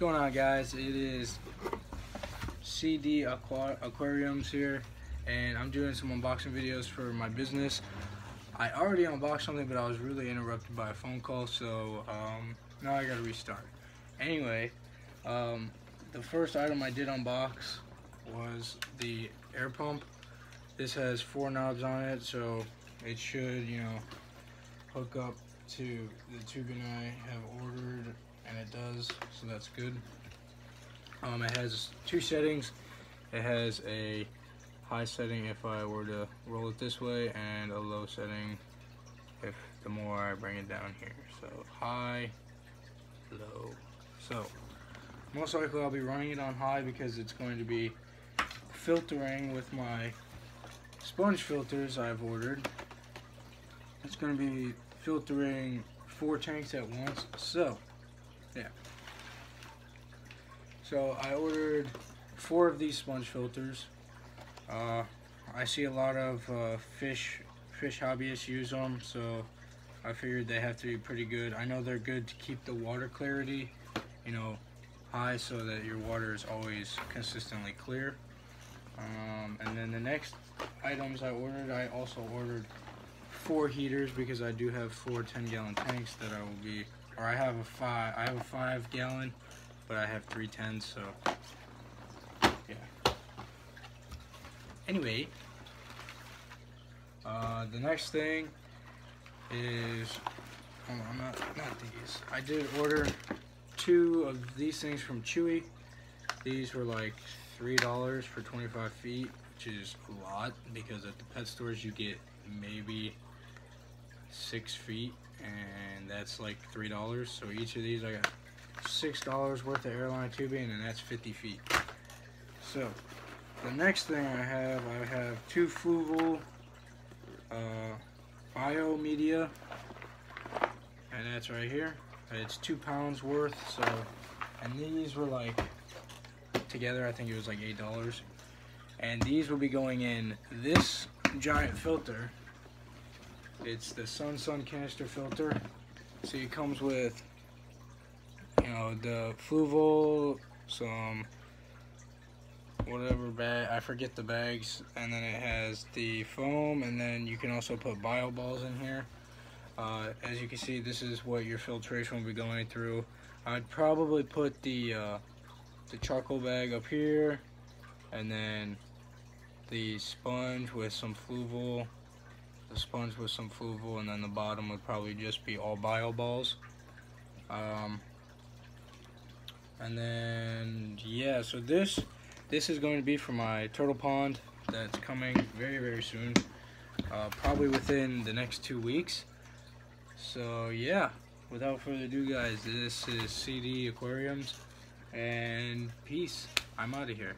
going on guys? It is CD Aqua Aquariums here and I'm doing some unboxing videos for my business. I already unboxed something but I was really interrupted by a phone call so um, now I gotta restart. Anyway, um, the first item I did unbox was the air pump. This has four knobs on it so it should, you know, hook up to the tube and I have ordered and it does so that's good. Um, it has two settings. It has a high setting if I were to roll it this way and a low setting if the more I bring it down here. So high low. So most likely I'll be running it on high because it's going to be filtering with my sponge filters I've ordered. It's going to be filtering four tanks at once. So, yeah. So I ordered four of these sponge filters. Uh, I see a lot of uh, fish fish hobbyists use them, so I figured they have to be pretty good. I know they're good to keep the water clarity, you know, high so that your water is always consistently clear. Um, and then the next items I ordered, I also ordered four heaters because I do have four 10 gallon tanks that I will be, or I have a five, I have a five gallon, but I have three tens, so yeah. Anyway, uh, the next thing is, on, not, not these. I did order two of these things from Chewy. These were like $3 for 25 feet, which is a lot because at the pet stores you get maybe six feet and that's like three dollars. So each of these I got six dollars worth of airline tubing and that's 50 feet. So the next thing I have I have two Fluval uh, bio media and that's right here. It's two pounds worth so and these were like together I think it was like eight dollars. And these will be going in this giant filter it's the Sun Sun canister filter. So it comes with, you know, the Fluval, some whatever bag, I forget the bags, and then it has the foam, and then you can also put bio balls in here. Uh, as you can see, this is what your filtration will be going through. I'd probably put the uh, the charcoal bag up here, and then the sponge with some Fluval the sponge with some Fluval, and then the bottom would probably just be all bio balls. Um, and then, yeah, so this, this is going to be for my turtle pond that's coming very, very soon. Uh, probably within the next two weeks. So, yeah, without further ado, guys, this is CD Aquariums, and peace. I'm out of here.